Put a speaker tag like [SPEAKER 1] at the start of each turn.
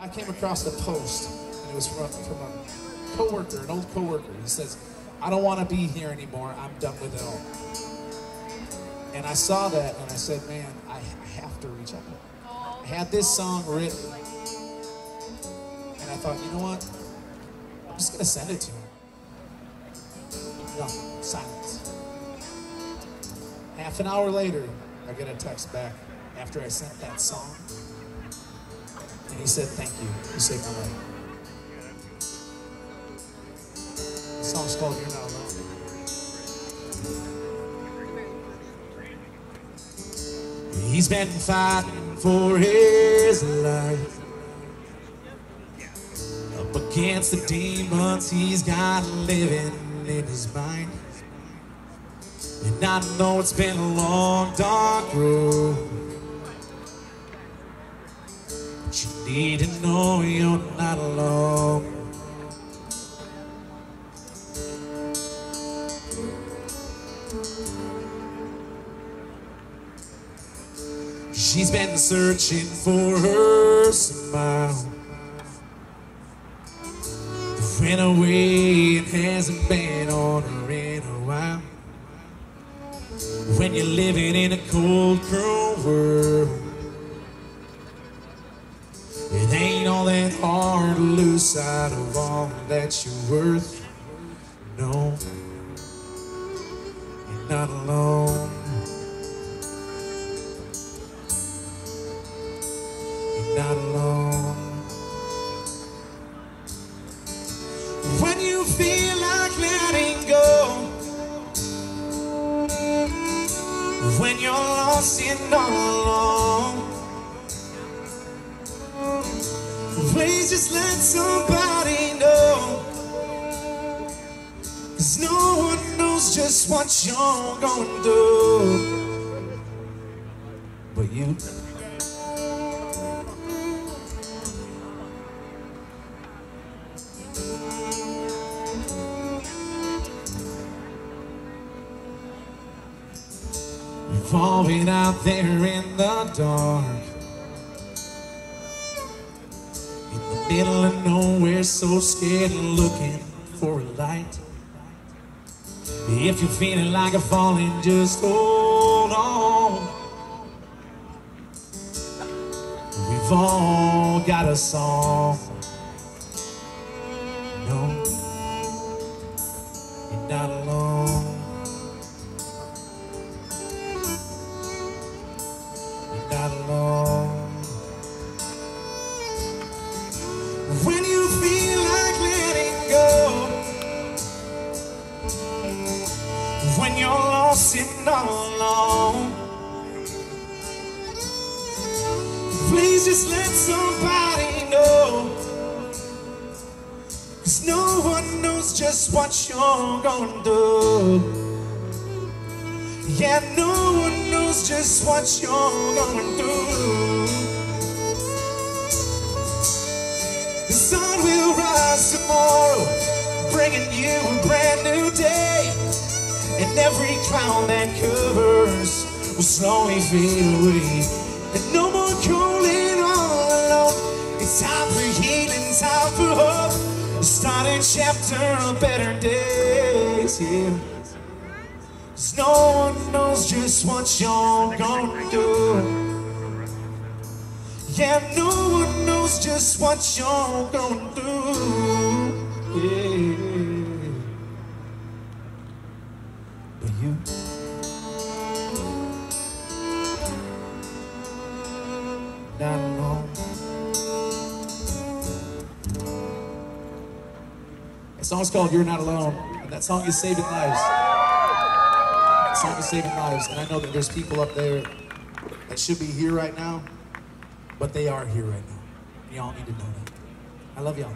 [SPEAKER 1] I came across a post, and it was from, from a coworker, an old coworker. He says, "I don't want to be here anymore. I'm done with it all." And I saw that, and I said, "Man, I, have to reach out." I had this song written, and I thought, you know what? I'm just gonna send it to him. Silence. Half an hour later, I get a text back after I sent that song. He said, Thank you. You saved my life. The song's called You're Not Alone. He's been fighting for his life. Up against the demons he's got living in his mind. And I know it's been a long, dark road. Need to know you're not alone. She's been searching for her smile. Went away and hasn't been on her in a while. When you're living in a cold, cruel world, sight of all that you're worth. No, you're not alone. You're not alone. When you feel like letting go. When you're lost and all alone. Please just let somebody know. Cause no one knows just what you're gonna do. But you. Falling out there in the dark. Middle of nowhere, so scared and looking for a light. If you're feeling like a falling, just hold on. We've all got a song. No, you're not alone. When you feel like letting go, when you're lost and all alone, please just let somebody know. Cause no one knows just what you're gonna do. Yeah, no one knows just what you're gonna do. Tomorrow, bringing you a brand new day. And every cloud that covers will slowly fade away. And no more crawling all alone. It's time for healing, time for hope. Start a chapter of better days, yeah. Cause no one knows just what you're gonna do. Yeah, no one knows just what you're gonna do. Yeah. But you. Not alone. That song's called You're Not Alone. And that song is saving lives. That song is saving lives. And I know that there's people up there that should be here right now, but they are here right now. Y'all need to know that. I love y'all.